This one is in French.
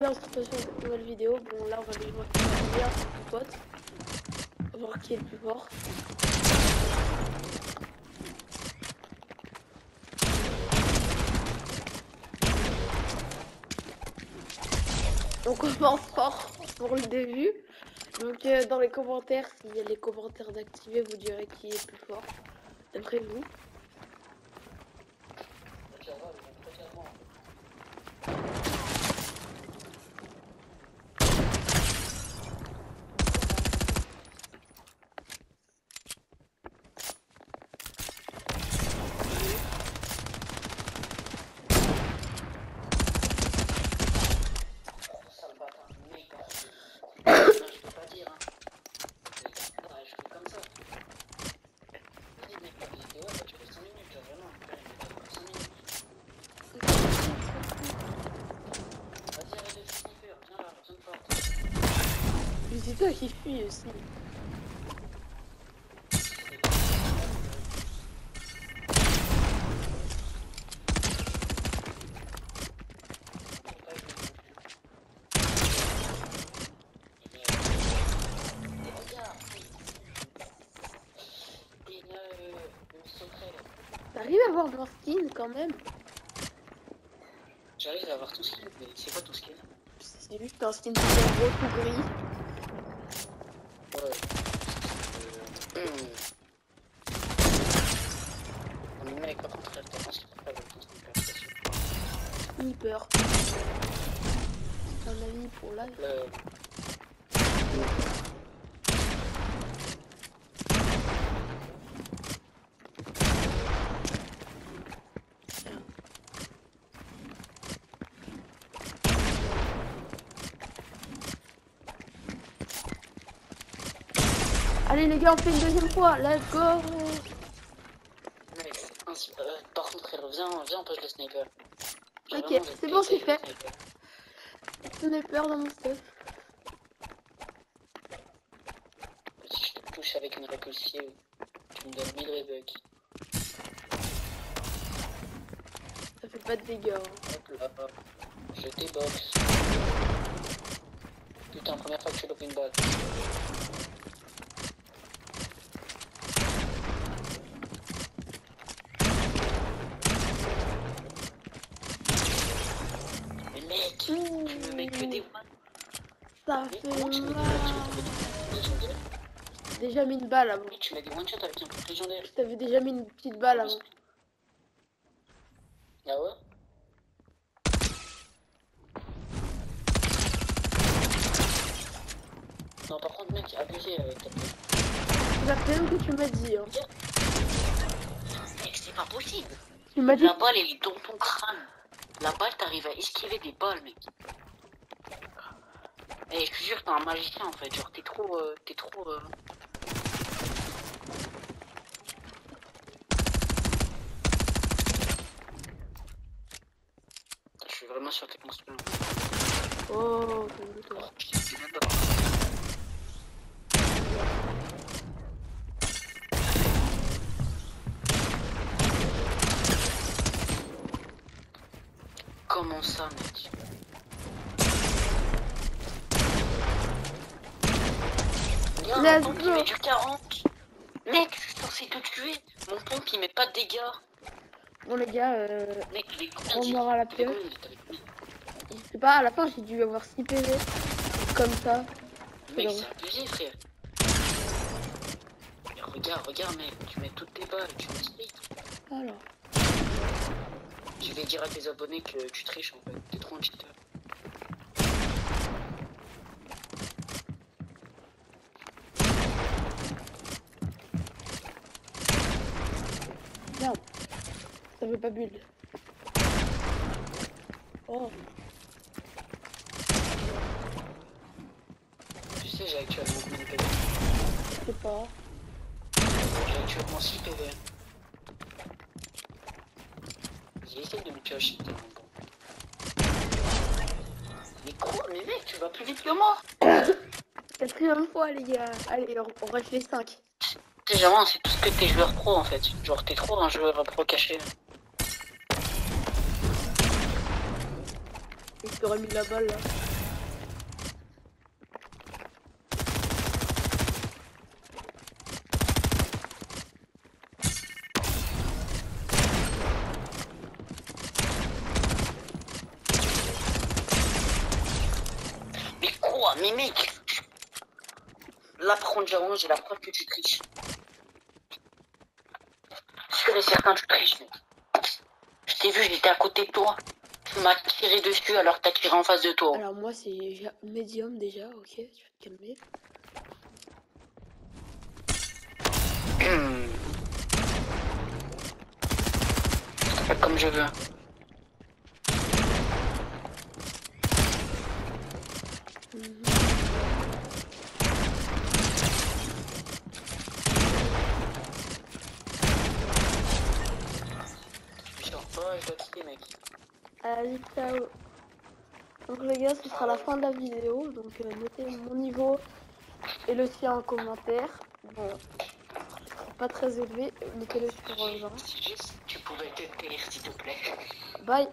on se cette nouvelle vidéo. Bon, là, on va aller voir qui est le pote. Voir qui est le plus fort. On commence fort pour le début. Donc, euh, dans les commentaires, s'il y a les commentaires d'activer, vous direz qui est le plus fort. D'après vous. Sale bâtard, mec. Non, je peux pas dire, hein. Ouais, je fais comme ça. Vas-y, mec, la vidéo, elle va durer 5 minutes, là, vraiment. Elle va durer 5 minutes. Vas-y, arrête de sniffer, viens là, personne forte. Mais c'est toi qui fuis aussi. T'arrives à voir mon skin quand même? J'arrive à avoir tout skill, mais c'est quoi tout skill C'est juste un skin super beau tout gris. Ouais. Euh, hum. On mec, par contre, elle t'en qu'il faut pas avec ton sniper, un avis pour live. Allez les gars, on fait une deuxième fois. Let's go. Euh, par contre, elle revient, viens, on pêche le sniper. Ok, c'est bon, c'est fait. sniper. Dans mon stuff. Si je te touche avec une répulsive, tu me donnes 1000 rebucks. Ça fait pas de dégâts. hein. Hop là, je déboxe. Putain, première fois que je lope une balle. Mais tu me mets que des one. Ça Mais fait comment tu mets des mal. one shots avec un truc légendaire J'ai déjà mis une balle avant. Oui, tu mets des one shots avec un truc légendaire. Je t'avais déjà mis une petite balle avant. Ah ouais? Non, par contre, mec, abusé avec ta la que tu m'as dit. Hein. Mec, c'est pas possible. Tu m'as dit. La balle, elle est dans ton crâne. La balle, t'arrives à esquiver des balles, mec. Et je te jure, t'es un magicien en fait. Genre, t'es trop. euh, t'es trop. euh, Je suis vraiment sûr que monstrueux. Oh, calme-toi. Oh, putain, c'est même pas- Comment ça, mec Regarde, Let's mon pompe, il met du 40. Mec, je suis censé te tuer. Mon pompe, il met pas de dégâts. Bon les gars, euh, Mec, il est on aura la il est pieuvre. combien, il est avec lui Je sais pas, à la fin j'ai dû avoir 6 PV. Comme ça. Mec, c'est abusé, frère. Mais regarde, regarde, mec, tu mets toutes tes balles, tu me split. Alors. Je vais dire à tes abonnés que tu triches en fait, t'es trop un cheater. Merde. Ça veut pas build. Oh. Tu sais, j'ai actuellement combien de PV Je sais pas. J'ai actuellement 6 PV. Essayé de me piocher. Mais quoi Mais mec, tu vas plus vite que moi Quatrième fois les gars. Allez, on, reste les 5. Tu sais, vraiment, c'est tout ce que t'es joueur pro en fait. Genre, t'es trop un joueur pro caché. Et je t'aurais mis la balle là. Mais mec Là, par contre, j'avoue, j'ai la preuve que tu triches. Sûr et certain, tu triches, mec. Je t'ai vu, j'étais à côté de toi. Tu m'as tiré dessus alors que t'as tiré en face de toi. Alors moi c'est médium déjà, ok, tu vas te calmer. Hmm. Je fais comme je veux. Mhm. Je sors pas, je dois quitter, mec. Allez, ciao. Donc les gars, ce sera la fin de la vidéo. Donc euh, notez mon niveau et le sien en commentaire. Bon, pas très élevé. Notez-le sur euh, 20. Si juste tu pouvais te taire, s'il te plaît. Bye.